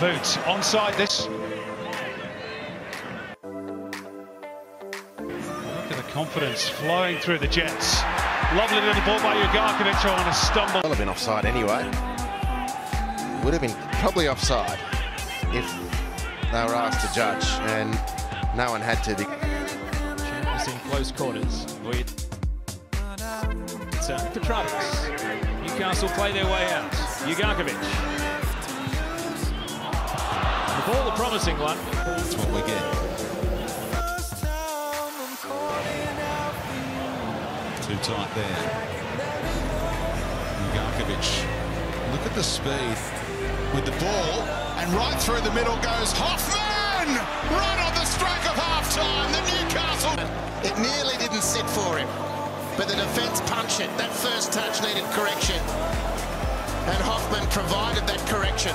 boot. Onside this. Look at the confidence flowing through the Jets. Lovely little ball by Ugarkovic on a stumble. Well have been offside anyway. Would have been probably offside if they were asked to judge, and no one had to. Champions in close quarters. It's uh, Petratos. Newcastle play their way out. Ugarkovic. The ball, a promising one. That's what we get. Too tight there. Ugarkovic. Look at the speed with the ball, and right through the middle goes Hoffman! Right on the stroke of half time, the Newcastle. It nearly didn't sit for him, but the defence punched it. That first touch needed correction, and Hoffman provided that correction.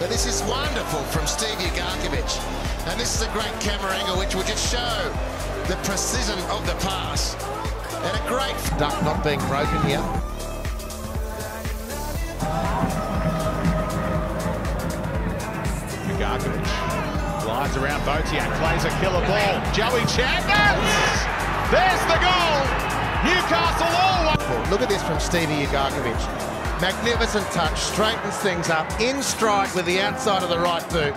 But this is wonderful from Steve Ugarkovic, and this is a great camera angle which will just show the precision of the pass. And a great Duck not being broken here. Ugarkovic glides around Botiak, plays a killer ball. Joey Champness! There's the goal! Newcastle all one. Look at this from Stevie Ugarkovic. Magnificent touch, straightens things up, in stride with the outside of the right boot,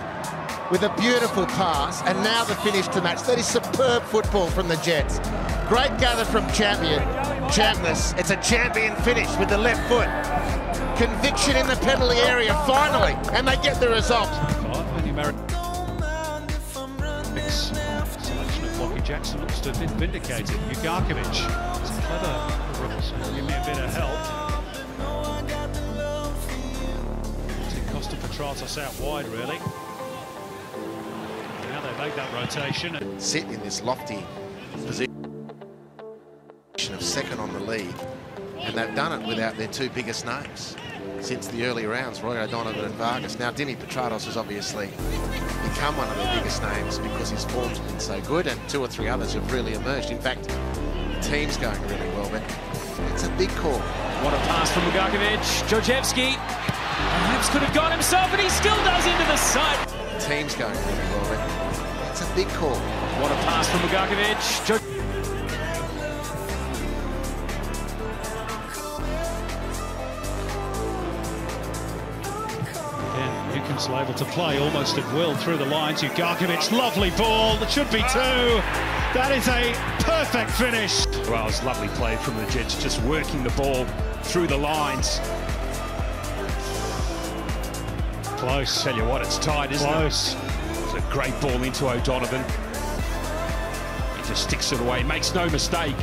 with a beautiful pass, and now the finish to match. That is superb football from the Jets. Great gather from champion, Champness. It's a champion finish with the left foot. Conviction in the penalty area, finally, and they get the result. Jackson looks to have been vindicated. Ugarkovic clever. Give me a bit of help. Kosta Petratos out wide, really. Now they make that rotation. And sit in this lofty position of second on the league, and they've done it without their two biggest names since the early rounds, Roy O'Donovan and Vargas. Now, Dimi Petratos has obviously become one of their biggest names because his form's been so good, and two or three others have really emerged. In fact, the team's going really well, but it's a big call. What a pass from Ugarkovic. Georgievski perhaps could have gone himself, and he still does into the side. The team's going really well, but it's a big call. What a pass from Ugarkovic. Georg- Again, Newcastle able to play almost at will through the lines. Ugarkovic, lovely ball. That should be two. That is a perfect finish. Well, it's lovely play from the Jets, just working the ball through the lines. Close. Tell you what, it's tight, isn't Close. it? It's a great ball into O'Donovan. He just sticks it away, makes no mistake.